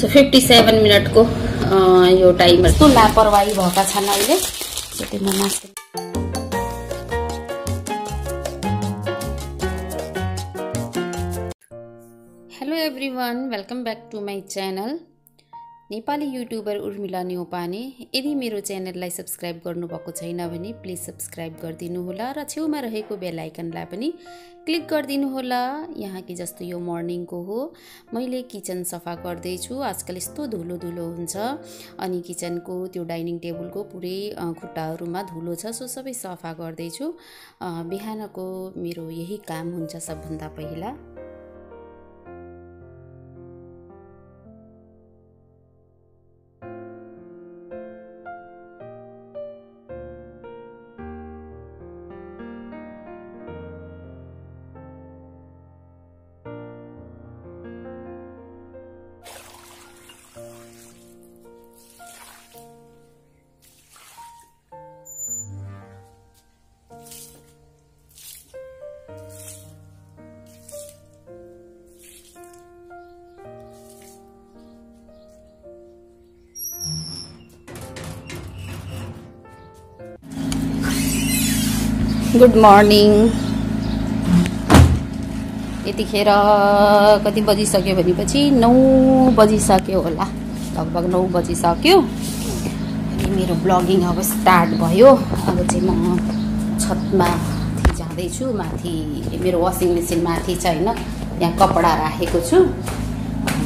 So fifty seven minute को यो time यस्तो लापरवाही भएका छन् अहिले। सो त्यो म mask hello everyone welcome back to my channel Nepali YouTuber Urmila Neupane. यदि मेरो च्यानललाई सब्सक्राइब गर्नुभएको छैन भने प्लिज सब्सक्राइब गरिदिनुहोला र छेउमा रहेको बेल आइकनलाई पनि क्लिक गरिदिनुहोला। यहाँकी जस्तो यो मर्निङको हो। मैले किचन सफा गर्दैछु। आजकल यस्तो धुलो धुलो हुन्छ। अनि किचनको त्यो डाइनिङ टेबलको पुरै खुट्टाहरूमा धुलो छ सो सबै सफा गर्दैछु। बिहानको मेरो यही काम हुन्छ सबभन्दा पहिला। गुड मर्निङ यतिखेर कति बजिसक्यो भनेपछि नौ बजिसक्यो होला। लगभग नौ बजिसक्यो। अनि मेरो ब्लगिङ अब स्टार्ट भयो। अब चाहिँ म छतमा जाँदैछु। माथि मेरो वासिङ मेसिन माथि छ होइन यहाँ कपडा राखेको छु।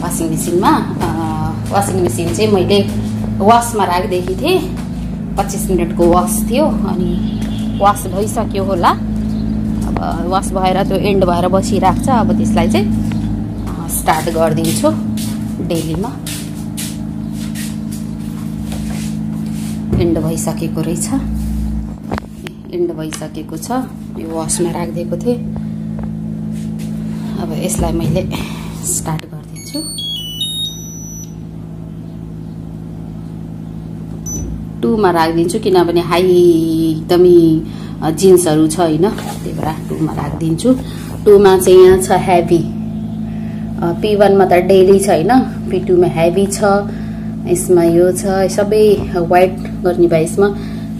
वासिङ मेसिनमा वासिङ मेसिन चाहिँ मैले वासमा राखिदिएकी थिएँ। पच्चिस मिनटको वास थियो। अनि वास भइसक्यो होला। अब वास भएर त्यो एन्ड भएर बसिरहेको छ अब त्यसलाई चाहिँ स्टार्ट गरिदिन्छु डेलीमा। एन्ड भइसकेको रहेछ। एन्ड भइसकेको छ। यो वासमा राखिदिएको थिएँ। अब यसलाई मैले स्टार्ट गरिदिन्छु टुमा राखिदिन्छु किनभने हाई एकदमै जिन्सहरू छ होइन त्यही भएर टुमा राखिदिन्छु। टुमा चाहिँ यहाँ छ हेभी। पी वानमा त डेली छ होइन पी टूमा हेभी छ यसमा यो छ सबै वाइट गर्ने भए यसमा।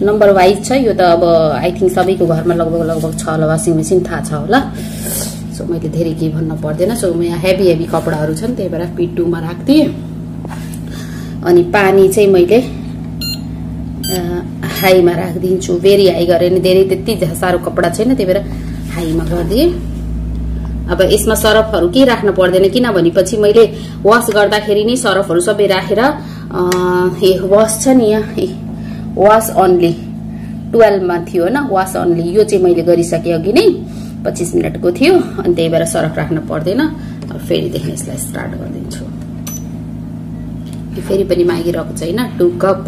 नम्बर वाइज छ यो त अब आई थिङ्क सबैको घरमा लगभग लगभग छ होला वासिङ मेसिन थाहा छ होला। सो मैले धेरै केही भन्न पर्दैन सो म यहाँ हेभी हेभी कपडाहरू छन् त्यही भएर पी टूमा राखिदिएँ। अनि पानी चाहिँ मैले हाईमा राखिदिन्छु। भेरी हाई गरेर नि धेरै त्यति साह्रो कपडा छैन त्यही भएर हाईमा गरिदिएँ। अब यसमा सरफहरू केही राख्न पर्दैन किन भनेपछि मैले वास गर्दाखेरि नै सरफहरू सबै राखेर ए वास छ नि यहाँ ए, वास अन्ली टुवेल्भमा थियो होइन वास अन्ली यो चाहिँ मैले गरिसकेँ अघि नै पच्चिस मिनटको थियो अनि त्यही भएर सरफ राख्न पर्दैन। अब फेरिदेखि यसलाई स्टार्ट गरिदिन्छु। फेरि पनि मागिरहेको छैन टु कप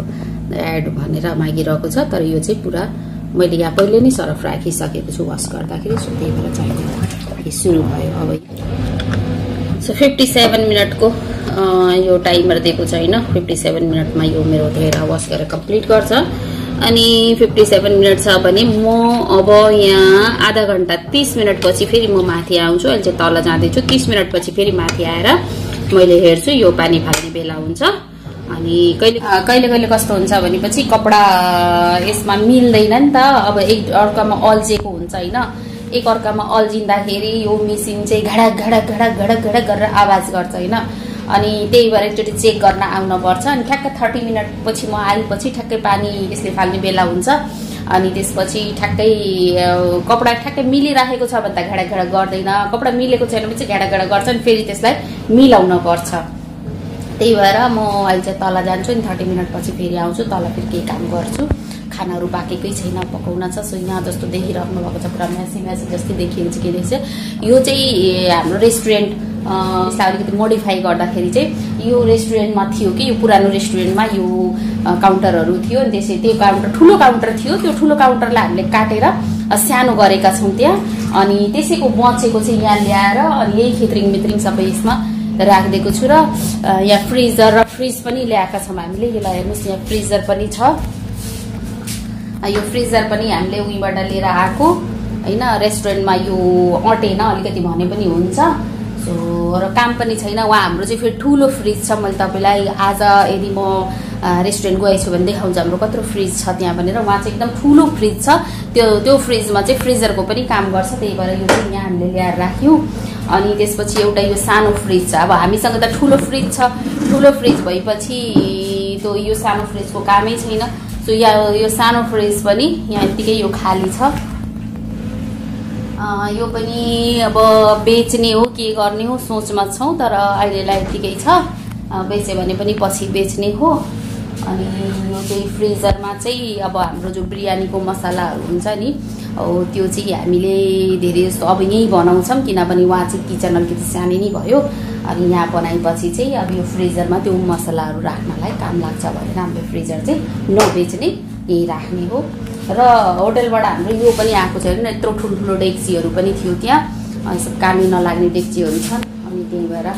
एड भनेर मागिरहेको छ तर यो चाहिँ पुरा मैले यहाँ पहिले नै सरफ राखिसकेको छु वास गर्दाखेरि सो त्यही भएर चाहिँ यो सुरु भयो अब। सो फिफ्टी सेभेन मिनटको यो टाइमर दिएको छ होइन फिफ्टी सेभेन मिनटमा यो मेरो धोएर वास गरेर कम्प्लिट गर्छ। अनि फिफ्टी सेभेन मिनट छ भने म अब यहाँ आधा घन्टा तिस मिनटपछि फेरि म माथि आउँछु। अहिले चाहिँ तल जाँदैछु। तिस मिनटपछि फेरि माथि आएर मैले हेर्छु यो पानी फाल्ने बेला हुन्छ। अनि कहिले कहिले कहिले कस्तो हुन्छ भनेपछि कपडा यसमा मिल्दैन नि त। अब एक अर्कामा अल्झेको हुन्छ होइन। एक अर्कामा अल्झिँदाखेरि यो मेसिन चाहिँ घडा घडा घडा घडा घडा गरेर आवाज गर्छ होइन। अनि त्यही भएर एकचोटि चेक गर्न आउनुपर्छ अनि ठ्याक्क थर्टी मिनटपछि म आएपछि ठ्याक्कै पानी यसले फाल्ने बेला हुन्छ। अनि त्यसपछि ठ्याक्कै कपडा ठ्याक्कै मिलिराखेको छ भने त घडा घडा गर्दैन। कपडा मिलेको छैन भने चाहिँ घडा घडा गर्छ। अनि फेरि त्यसलाई मिलाउन पर्छ। त्यही भएर म अहिले चाहिँ तल जान्छु नि थर्टी मिनटपछि फेरि आउँछु तल फेरि केही काम गर्छु। खानाहरू पाकेकै छैन पकाउन छ सो यहाँ जस्तो देखिराख्नु भएको छ पुरा म्यासी म्यासी जस्तै देखिन्छ के रहेछ यो चाहिँ हाम्रो रेस्टुरेन्ट यसलाई अलिकति मोडिफाई गर्दाखेरि चाहिँ यो रेस्टुरेन्टमा थियो कि यो पुरानो रेस्टुरेन्टमा यो काउन्टरहरू थियो। अनि त्यसै त्यो काउन्टर ठुलो काउन्टर थियो। त्यो ठुलो काउन्टरलाई हामीले काटेर सानो गरेका छौँ त्यहाँ। अनि त्यसैको बचेको चाहिँ यहाँ ल्याएर अनि यही खित्रिङ मित्रिङ सबै यसमा राखिदिएको छु र यहाँ फ्रिजर र फ्रिज पनि ल्याएका छौँ हामीले। यसलाई हेर्नुहोस् यहाँ फ्रिजर पनि छ। यो फ्रिजर पनि हामीले उहीँबाट लिएर आएको। होइन रेस्टुरेन्टमा यो अटेन अलिकति भने पनि हुन्छ। सो र काम पनि छैन। उहाँ हाम्रो चाहिँ फेरि ठुलो फ्रिज छ। मैले तपाईँलाई आज यदि म रेस्टुरेन्ट गएछु भने देखाउँछु। हाम्रो कत्रो फ्रिज छ त्यहाँ भनेर। उहाँ चाहिँ एकदम ठुलो फ्रिज छ। त्यो त्यो फ्रिजमा चाहिँ फ्रिजरको पनि काम गर्छ। त्यही भएर यो चाहिँ यहाँ हामीले ल्याएर राख्यौँ। अनि त्यसपछि एउटा यो सानो फ्रिज छ। अब हामीसँग त ठुलो फ्रिज छ। ठुलो फ्रिज भएपछि त्यो यो सानो फ्रिजको कामै छैन। सो यहाँ यो सानो फ्रिज पनि यहाँ यत्तिकै यो खाली छ। यो पनि अब बेच्ने हो के गर्ने हो सोचमा छौँ तर अहिलेलाई यत्तिकै छ। बेच्यो भने पनि पछि बेच्ने हो। अनि चाहिँ फ्रिजरमा चाहिँ अब हाम्रो जो बिरयानीको मसलाहरू हुन्छ नि हो त्यो चाहिँ हामीले धेरै जस्तो अब यहीँ बनाउँछौँ किनभने उहाँ चाहिँ किचन अलिकति सानै नै भयो। अनि यहाँ बनाएपछि चाहिँ अब यो फ्रिजरमा त्यो मसलाहरू राख्नलाई काम लाग्छ भनेर हाम्रो फ्रिजर चाहिँ नबेच्ने यहीँ राख्ने हो। र होटलबाट हाम्रो यो पनि आएको छ होइन यत्रो ठुल्ठुलो डेक्चीहरू पनि थियो त्यहाँ। सब कामी नलाग्ने डेक्चीहरू छन्। अनि त्यही भएर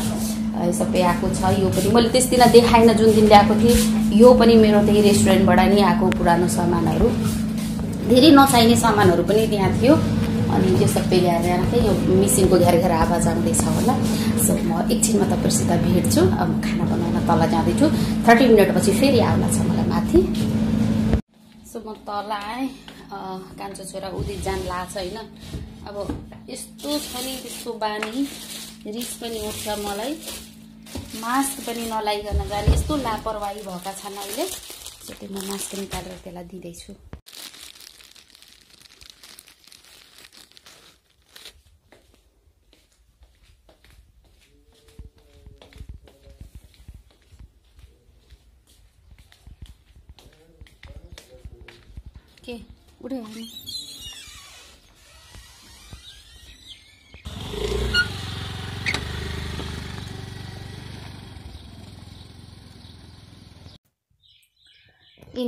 सबै आएको छ। यो पनि मैले त्यस दिन देखाइनँ जुन दिन ल्याएको थिएँ। यो पनि मेरो त्यही रेस्टुरेन्टबाट नै आएको पुरानो सामानहरू। धेरै नचाहिने सामानहरू पनि त्यहाँ थियो। अनि त्यो सबै ल्याएर राखेँ। यो मिसिनको घेर घेर आवाज आउँदैछ होला। सो म एकछिनमा तपाईँहरूसित भेट्छु। अब खाना बनाउन तल जाँदैछु। थर्टी मिनटपछि फेरि आउला छ मलाई माथि। सो म तल आएँ। कान्छो छोरा उदित जान लाग्छ होइन। अब यस्तो छ नि त्यस्तो बानी। रिस पनि उठ्छ मलाई। मास्क पनि नलाइकन जाने यस्तो लापरवाही भएका छन् अहिले सो त्यो म मास्क निकालेर त्यसलाई दिँदैछु। के? उठे हामी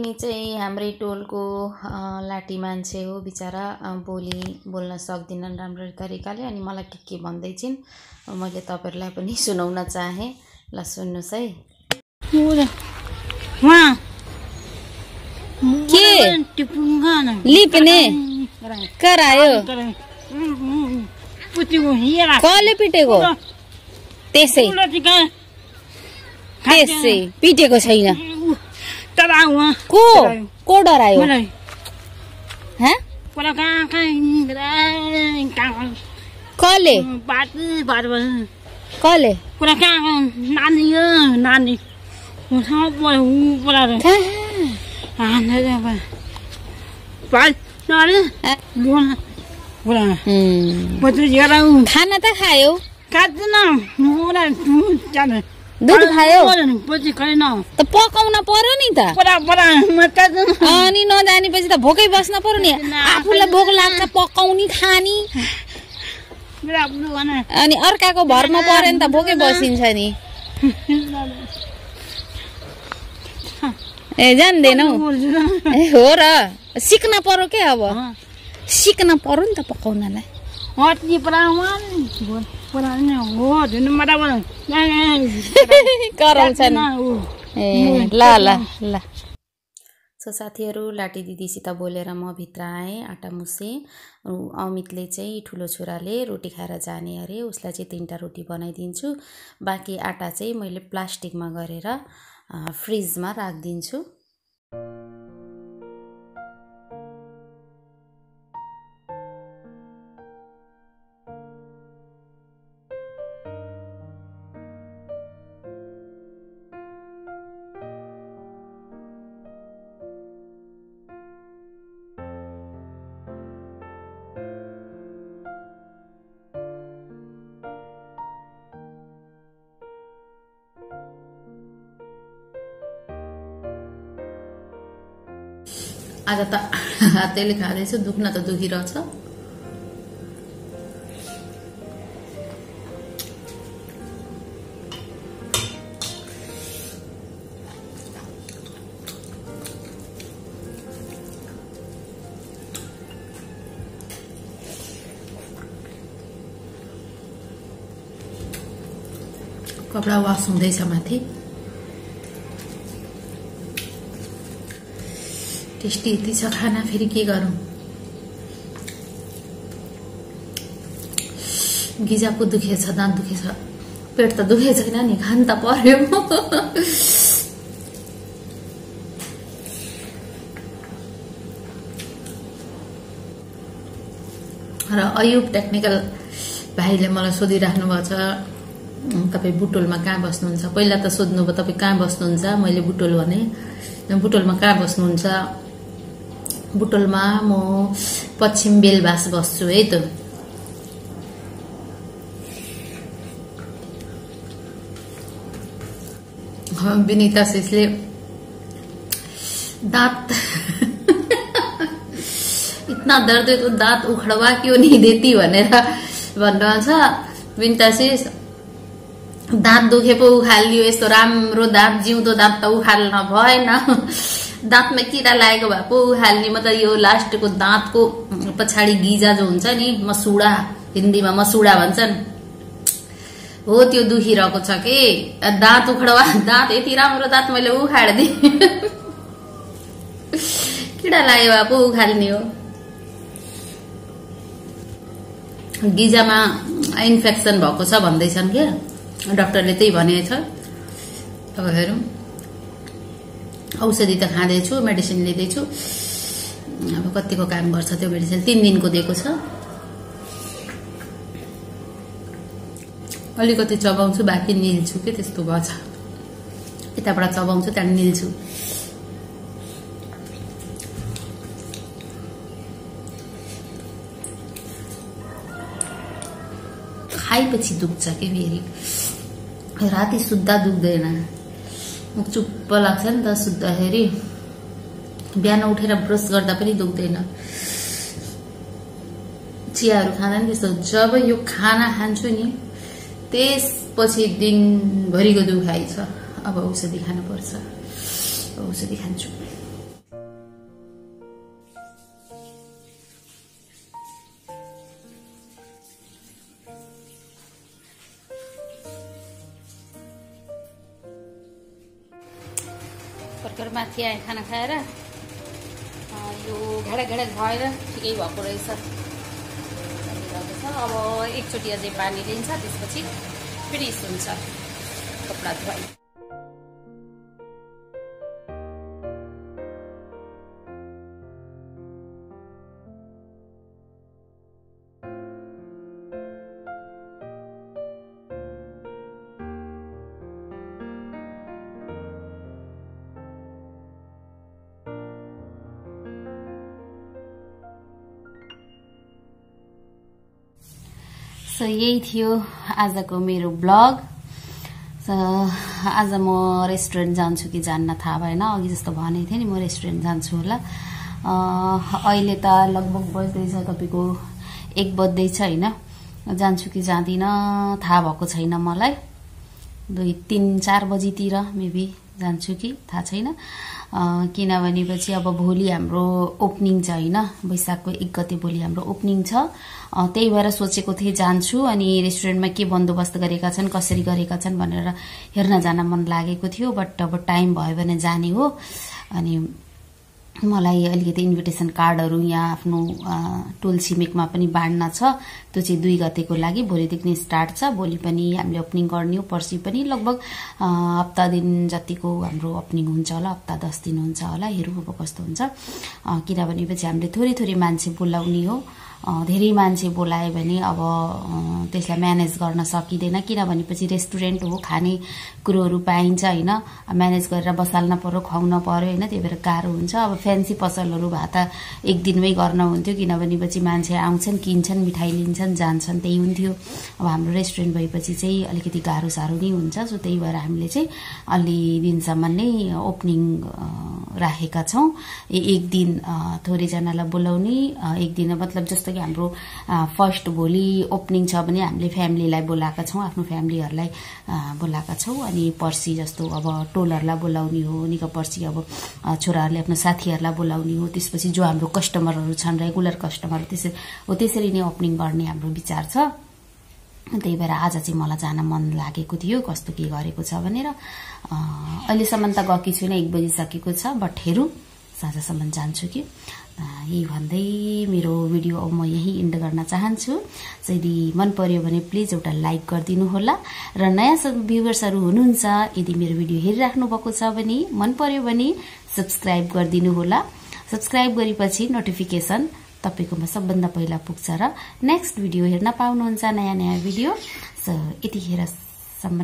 यिनी चाहिँ हाम्रै टोलको लाटी मान्छे हो बिचरा। बोली बोल्न सक्दिनन् राम्रो तरिकाले। अनि मलाई के के भन्दै छिन् मैले तपाईँहरूलाई पनि सुनाउन चाहेँ। ल सुन्नुहोस् है। के? लिप्ने? करायो? कसले पिटेको? त्यसै। त्यसै। पिटेको छैन। तर उहाँ को को डरायो मलाई हाँ? पर कहाँ कहाँ कहाँ कसले बात बात कसले पर कहाँ कहाँ नानी हो नानी सब पर कहाँ बात नरे हाँ? बोला बोला हुँ। पछि हेर खाना त खायो खाँदैन बोला जाने दुध खायो? त पकाउन पर्यो नि त। अनि नजानेपछि त भोकै बस्न पर्यो नि। आफूलाई भोक लाग्छ पकाउने खाने। अनि अर्काको भरमा पर्यो नि त भोकै बसिन्छ नि। ए जान्दैनौ ए हो र। सिक्न पर्यो के अब? सिक्न पर्यो नि त पकाउनलाई। मरा कराउँछन् ए ल ल ल सो साथीहरू लाटी दिदीसित बोलेर म भित्र आएँ आँटा मुसेँ। अमितले चाहिँ ठुलो छोराले रोटी खाएर जाने अरे उसलाई चाहिँ तिनवटा रोटी बनाइदिन्छु। बाँकी आँटा चाहिँ मैले प्लास्टिकमा गरेर फ्रिजमा राखिदिन्छु। आज त हातैले खाँदैछु दुख्न त दुखिरहेछ। कपडा वास हुँदैछ माथि। टेस्टी यति छ खाना फेरि के गरौँ? गिजा पो दुखेछ दाँत दुखेछ। पेट त दुखेको छैन नि खान त पर्यो। र अयुब टेक्निकल भाइले मलाई सोधिराख्नु भएको छ तपाईँ बुटोलमा कहाँ बस्नुहुन्छ? पहिला त सोध्नुभयो तपाईँ कहाँ बस्नुहुन्छ? मैले बुटोल भने। बुटोलमा कहाँ बस्नुहुन्छ? बुटोलमा म पश्चिम बेलबास बस्छु है त। विनिता शेषले दांत इतना दर्द है तो दांत उखड़वा क्यों नहीं देती भनेर भन्नुहुन्छ। विनिता शेष दाँत दुखे पो उखालियो यस्तो राम्रो दाँत जिउँदो दाँत त उखाल्न भएन। दाँतमा किरा लागेको भए पो उखाल्ने मतलब यो लास्टको दाँतको पछाडि गिजा जो हुन्छ नि मसुडा हिन्दीमा मसुडा भन्छन्। हो त्यो दुखिरहेको छ कि? दाँत उखडवा दाँत यति राम्रो दाँत मैले उखाडिदिएँ। किरा लाग्यो भए पो उखाल्ने हो? गिजामा इन्फेक्सन भएको छ भन्दैछन् क्या? डक्टरले त्यही भनेको छ। अब हेरौँ। औषधि त खाँदैछु मेडिसिन लिँदैछु। अब कतिको काम गर्छ त्यो मेडिसिन तिन दिनको दिएको छ। अलिकति चबाउँछु बाँकी निल्छु के त्यस्तो भएछ यताबाट चबाउँछु त्यहाँदेखि निल्छु। खाएपछि दुख्छ के फेरि? राति सुत्दा दुख्दैन। चुप्प लाग्छ नि त सुत्दाखेरि बिहान उठेर ब्रस गर्दा पनि दुख्दैन चियाहरू खाँदा नि त्यस्तो जब यो खाना खान्छु नि त्यसपछि दिनभरिको दुखाइ छ अब औषधि खानुपर्छ औषधि खान्छु माथि आएँ खाना खाएर? यो घाडा घाडा भएर ठिकै भएको रहेछ। अब एकचोटि अझै पानी लिन्छ त्यसपछि फ्रेस हुन्छ कपडा धुवाइ। यही थियो आजको मेरो ब्लग। आज म रेस्टुरेन्ट जान्छु कि जान्न थाहा भएन। अघि जस्तो भनेको थिएँ नि म रेस्टुरेन्ट जान्छु होला। अहिले त लगभग बज्दैछ तपाईँको एक बज्दैछ होइन। जान्छु कि जाँदिनँ थाहा भएको छैन मलाई। दुई तिन चार बजीतिर मेबी जान्छु कि थाहा छैन। अँ, किनभने पछि अब भोलि हाम्रो ओपनिङ छ होइन? वैशाखको एक गते भोलि हाम्रो ओपनिङ छ। त्यही भएर सोचेको थिएँ जान्छु अनि रेस्टुरेन्टमा के बन्दोबस्त गरेका छन् कसरी गरेका छन् भनेर हेर्न जान मन लागेको थियो बट अब टाइम भयो भने जाने हो। अनि मलाई अलिकति इन्भिटेसन कार्डहरू यहाँ आफ्नो टोल छिमेकमा पनि बाँड्न छ। त्यो चाहिँ दुई गतेको लागि भोलिदेखि नै स्टार्ट छ। भोलि पनि हामीले ओपनिङ गर्ने हो। पर्सि पनि लगभग हप्ता दिन जतिको हाम्रो ओपनिङ हुन्छ होला हप्ता दस दिन हुन्छ होला। हेरौँ अब कस्तो हुन्छ। किनभने पछि हामीले थोरै थोरै मान्छे बोलाउने हो। धेरै मान्छे बोलायो भने अब त्यसलाई म्यानेज गर्न सकिँदैन। किनभने पछि रेस्टुरेन्ट हो खाने कुरोहरू पाइन्छ होइन? म्यानेज गरेर बसाल्न पर्यो खुवाउन पर्यो होइन? त्यही भएर गाह्रो हुन्छ। अब फ्यान्सी पसलहरू भए त एक दिनमै गर्न हुन्थ्यो किनभने पछि मान्छे आउँछन् किन्छन् मिठाई लिन्छन् जान्छन् त्यही हुन्थ्यो। अब हाम्रो रेस्टुरेन्ट भएपछि चाहिँ अलिकति गाह्रो साह्रो नै हुन्छ। सो त्यही भएर हामीले चाहिँ अलि दिनसम्म नै ओपनिङ राखेका छौँ। एक दिन थोरैजनालाई बोलाउने एक दिन मतलब जस्तो कि हाम्रो फर्स्ट भोलि ओपनिङ छ भने हामीले फ्यामिलीलाई बोलाएका छौँ आफ्नो फ्यामिलीहरूलाई बोलाएका छौँ। अनि पर्सि जस्तो अब टोलहरूलाई बोलाउने हो निको पर्सि अब छोराहरूले आफ्नो साथीहरूलाई बोलाउने हो। त्यसपछि जो हाम्रो कस्टमरहरू छन् रेगुलर कस्टमर त्यसरी हो त्यसरी नै ओपनिङ गर्ने हाम्रो विचार छ। त्यही भएर आज चाहिँ मलाई जान मन लागेको थियो कस्तो के गरेको छ भनेर। अहिलेसम्म त गएकी छुइनँ एक बजिसकेको छ बट हेरौँ। साँझसम्म जान्छु कि। यही भन्दै मेरो भिडियो अब म यही इन्ड गर्न चाहन्छु। यदि मन पर्यो भने प्लिज एउटा लाइक गरिदिनु होला। र नयाँ भ्युवर्सहरू हुनुहुन्छ यदि मेरो भिडियो हेरिराख्नु भएको छ भने मन पर्यो भने सब्सक्राइब गरिदिनु होला। सब्सक्राइब गरेपछि नोटिफिकेसन तपाईँकोमा सबभन्दा पहिला पुग्छ र नेक्स्ट भिडियो हेर्न पाउनुहुन्छ नयाँ नयाँ भिडियो। सो यतिखेरसम्म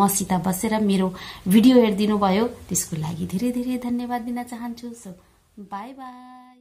मसित बसेर मेरो भिडियो हेरिदिनु भयो। त्यसको लागि धेरै धेरै धन्यवाद दिन चाहन्छु। सो 拜拜。